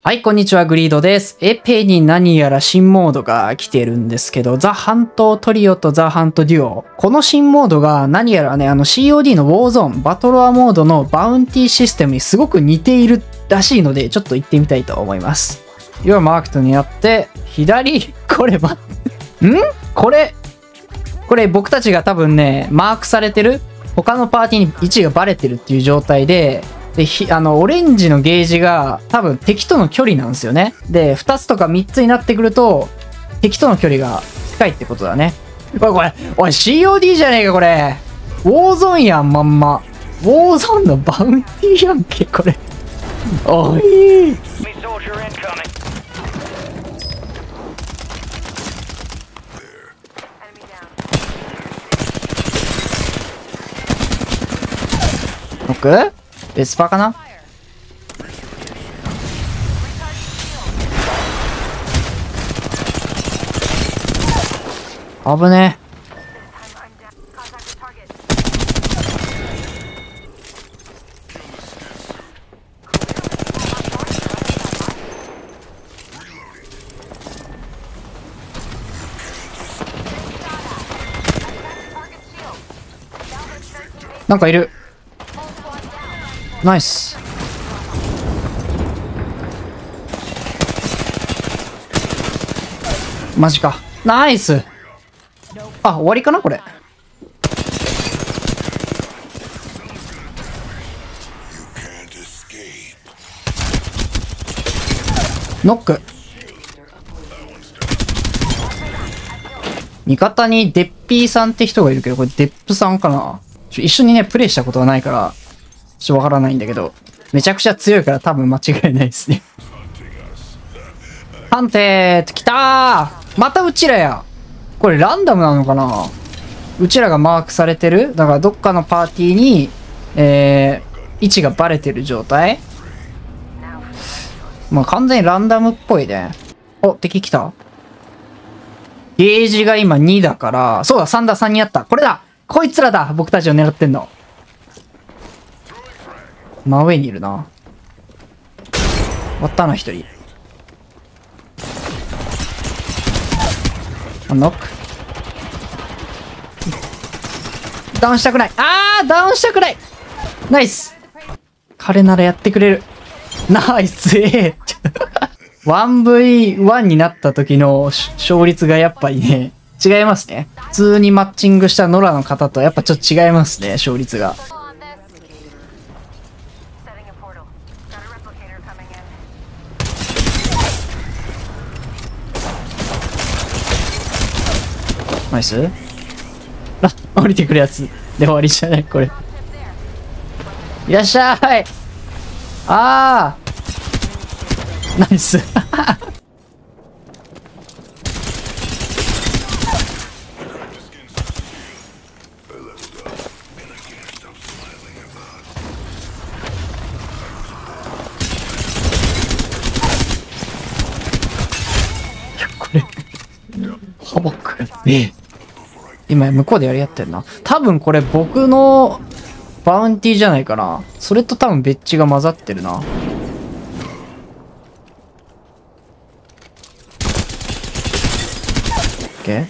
はい、こんにちは、グリードです。エペに何やら新モードが来てるんですけど、ザ・ハントトリオとザ・ハントデュオ。この新モードが何やらね、あの COD のウォーゾーン、バトロアモードのバウンティシステムにすごく似ているらしいので、ちょっと行ってみたいと思います。要はマークトにやって、左、これま、ん？これ、これ僕たちが多分ね、マークされてる？他のパーティーに位置がバレてるっていう状態で、で、ひあの、オレンジのゲージが多分敵との距離なんですよね。で、2つとか3つになってくると、敵との距離が近いってことだね。これ、これ、おい、COD じゃねえか、これ。ウォーゾーンやん、まんま。ウォーゾーンのバウンティーやんけ、これ。おい。Enemy soldier incoming. ベスパーかな？あぶねなんかいる。ナイスマジか。ナイスあ終わりかなこれ。ノック味方にデッピーさんって人がいるけど、これデップさんかな。一緒にね、プレイしたことはないから、ちょっとわからないんだけど、めちゃくちゃ強いから多分間違いないですね。判定来たーまたうちらやこれランダムなのかな？うちらがマークされてる？だからどっかのパーティーに、えー、位置がバレてる状態？まあ完全にランダムっぽいね。お、敵来たゲージが今2だから、そうだ、3だ、3にあった。これだこいつらだ僕たちを狙ってんの。真上にいるな。割ったな、一人。ノック。ダウンしたくない。あーダウンしたくないナイス彼ならやってくれる。ナイスえ 1v1 になった時の勝率がやっぱりね、違いますね。普通にマッチングしたノラの方とやっぱちょっと違いますね、勝率が。ナイス。あ、降りてくるやつ。で終わりじゃないこれ。いらっしゃい。あー。ナイス。いや、これ、ハボックがねえ。今向こうでやり合ってんな。多分これ僕のバウンティーじゃないかな。それと多分ベッジが混ざってるな。オッケ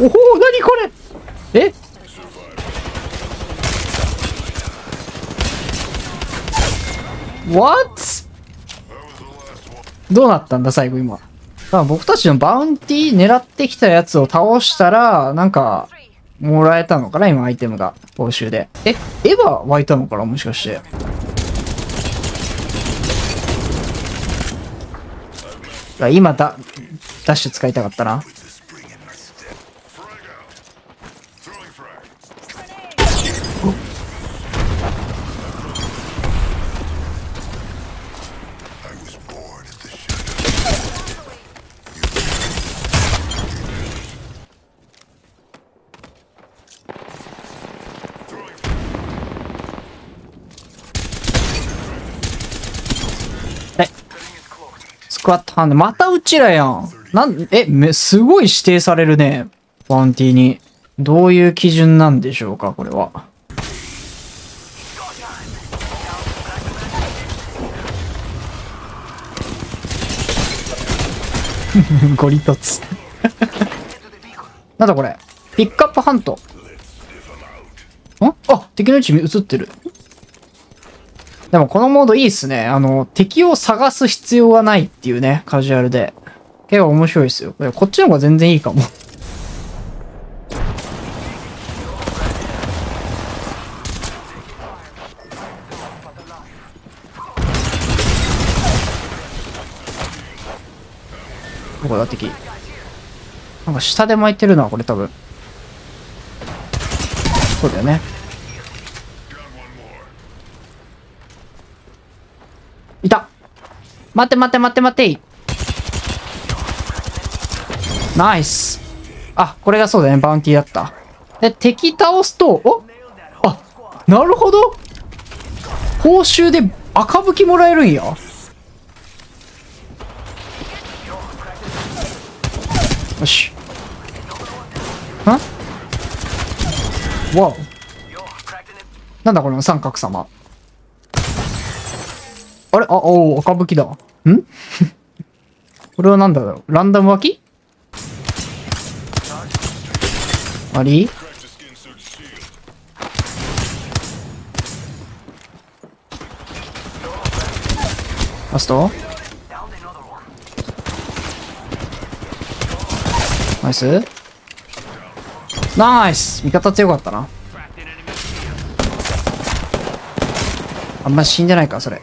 おお、なにこれ？え？What? どうなったんだ最後今。僕たちのバウンティー狙ってきたやつを倒したら、なんか、もらえたのかな今アイテムが。報酬で。え、エヴァ湧いたのかなもしかして。今だ、ダッシュ使いたかったな。クワットハンド。またうちらやん。なん、え、め、すごい指定されるね。バウンティーに。どういう基準なんでしょうか、これは。ゴリトツ。なんだこれ。ピックアップハント。ん？あ、敵の位置映ってる。でもこのモードいいっすね。あの、敵を探す必要がないっていうね、カジュアルで。結構面白いですよ。これこっちの方が全然いいかも。どこだ敵？なんか下で巻いてるな、これ多分。そうだよね。いた待て待て待て待ってナイスあ、これがそうだね。バウンティーだった。で、敵倒すと、お？あ、なるほど報酬で赤武器もらえるんや。よし。ん？わお。なんだこの三角様。あれ？あ、おお、赤武器だ。ん？これはなんだろう？ランダム脇？あり？ラスト？ナイス。ナイス！味方強かったな。あんま死んでないか、それ。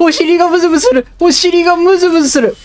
お尻がムズムズする。お尻がムズムズする。